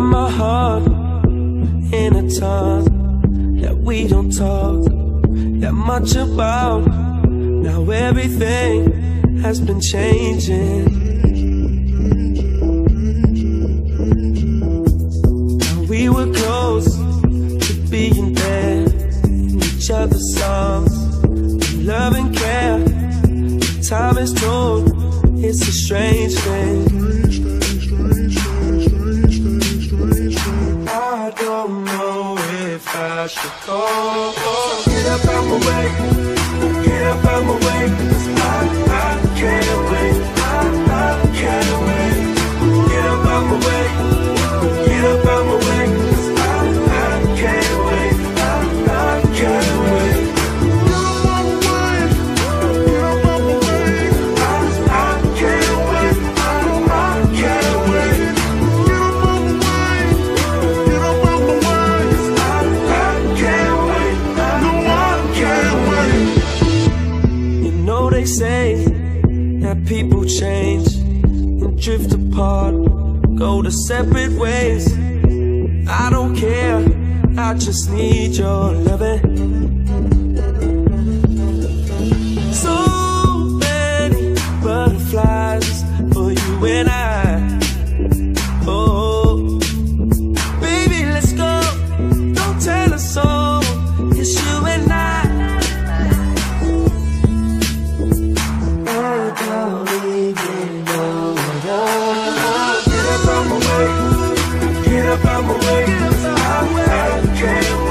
my heart in a tongue that we don't talk that much about. Now everything has been changing. Now we were close to being there in each other's songs, love and care. Time is told, it's a strange thing. I don't know if I should call. Get up out my say that people change and drift apart, go to separate ways. I don't care, I just need your loving. So many butterflies for you and I. I'm away, I'm away.